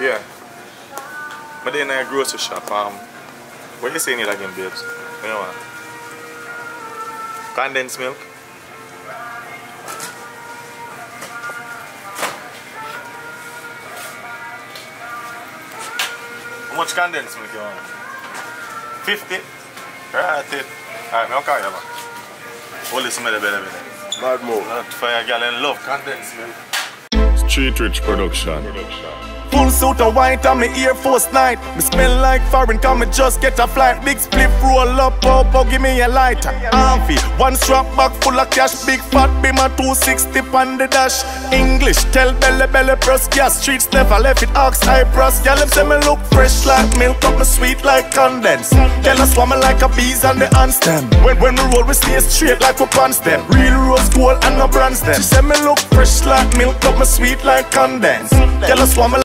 Yeah. But then I grocery shop. Um, what you saying it again, babes? You know what? Condensed milk. How much condensed milk you want? 50? Right it. Alright, I'll call you back. Holy smell the belly belly. Bad move. Not for girl in love condensed milk. Street Rich Production. Full suit of white on me Air Force night. Me smell like foreign, come me just get a flight. Big split roll up, up, up, give me a lighter. Amphi, one strap bag full of cash. Big fat beam a 260 on the dash. English, tell belly belly press gas. Streets never left it, ox Cypress. Y'all them say me look fresh like milk, up me sweet like condensed. Tell us swam like a bees on the hand stem. When when we roll, we stay straight like we pants them. Real rose gold and no bronze them. She say me look fresh like milk, up me sweet like condensed. Tell swam